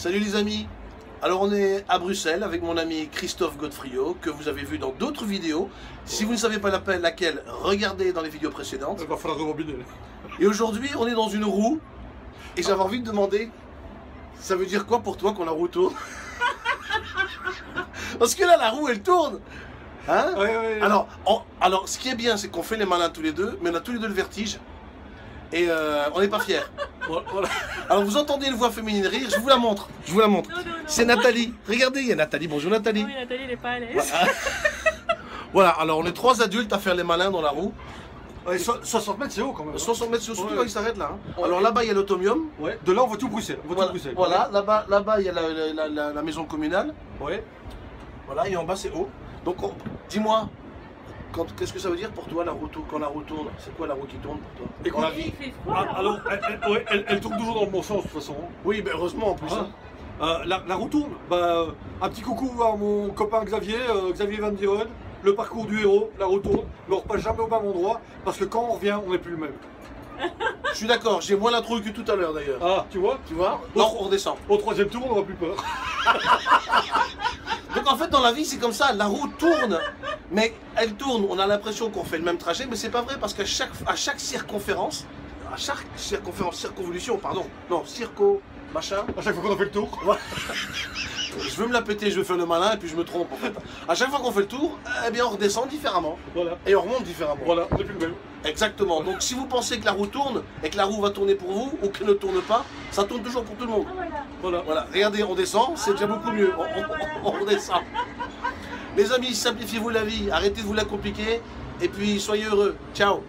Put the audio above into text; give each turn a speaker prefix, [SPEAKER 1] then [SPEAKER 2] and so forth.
[SPEAKER 1] Salut les amis Alors on est à Bruxelles avec mon ami Christophe Godefrio, que vous avez vu dans d'autres vidéos. Si vous ne savez pas laquelle, regardez dans les vidéos précédentes.
[SPEAKER 2] Il va falloir rebobiner.
[SPEAKER 1] Et aujourd'hui, on est dans une roue, et j'avais envie de demander, ça veut dire quoi pour toi quand la roue tourne? Parce que là, la roue, elle tourne Hein? Alors, on- alors, ce qui est bien, c'est qu'on fait les malins tous les deux, mais on a tous les deux le vertige. Et euh, on n'est pas fiers.
[SPEAKER 2] Voilà.
[SPEAKER 1] Alors vous entendez une voix féminine rire, je vous la montre. Je vous la montre. C'est Nathalie. Regardez, il y a Nathalie. Bonjour Nathalie.
[SPEAKER 3] Oui, Nathalie, elle est pas à l'aise.
[SPEAKER 1] Voilà. Voilà, alors on est trois adultes à faire les malins dans la roue.
[SPEAKER 2] Ouais, so- 60 mètres, c'est haut quand même. hein.
[SPEAKER 1] 60 mètres sur surtout
[SPEAKER 2] Ouais.
[SPEAKER 1] quand il s'arrête là. hein.
[SPEAKER 2] Ouais.
[SPEAKER 1] Alors là-bas, il y a l'automium.
[SPEAKER 2] Ouais. De là, on voit tout Bruxelles. On voit
[SPEAKER 1] Voilà,
[SPEAKER 2] tout Bruxelles.
[SPEAKER 1] voilà, là-bas, là-bas, il y a la, la- la- la- la maison communale.
[SPEAKER 2] Ouais.
[SPEAKER 1] Voilà, et en bas, c'est haut. Donc, on- dis-moi, qu'est-ce que ça veut dire pour toi la roue tourne- quand la roue tourne? C'est quoi la roue qui tourne pour toi?
[SPEAKER 2] Écoute,
[SPEAKER 1] la
[SPEAKER 3] il fait froid.
[SPEAKER 2] Ah, alors, elle, elle- ouais, elle- elle tourne toujours dans le bon sens de toute façon.
[SPEAKER 1] Oui, mais heureusement en plus.
[SPEAKER 2] Hein
[SPEAKER 1] hein.
[SPEAKER 2] Euh, la, la roue tourne. Bah, un petit coucou à mon copain Xavier, euh, Xavier Van Dieren. Le parcours du héros, la roue tourne. Mais on repasse jamais au même endroit parce que quand on revient, on n'est plus le même.
[SPEAKER 1] Je suis d'accord, j'ai moins trouille que tout à l'heure d'ailleurs.
[SPEAKER 2] Ah, tu vois?
[SPEAKER 1] Tu vois? Là, on redescend.
[SPEAKER 2] Au troisième tour, on n'aura plus peur.
[SPEAKER 1] Donc en fait dans la vie c'est comme ça, la roue tourne, mais elle tourne, on a l'impression qu'on fait le même trajet, mais c'est pas vrai parce qu'à chaque, à chaque circonférence, à chaque circonférence, circonvolution, pardon, non, circo, machin,
[SPEAKER 2] À chaque fois qu'on a fait le tour.
[SPEAKER 1] je veux me la péter, je veux faire le malin et puis je me trompe en fait. À chaque fois qu'on fait le tour, eh bien on redescend différemment
[SPEAKER 2] Voilà.
[SPEAKER 1] et on remonte différemment.
[SPEAKER 2] Voilà, on n'est plus le même.
[SPEAKER 1] Exactement, donc si vous pensez que la roue tourne et que la roue va tourner pour vous ou qu'elle ne tourne pas, ça tourne toujours pour tout le monde.
[SPEAKER 3] Ah, voilà.
[SPEAKER 2] Voilà.
[SPEAKER 1] Voilà, regardez, on descend, c'est déjà beaucoup mieux. On, on- redescend. Les amis, simplifiez-vous la vie, arrêtez de vous la compliquer, et puis soyez heureux. Ciao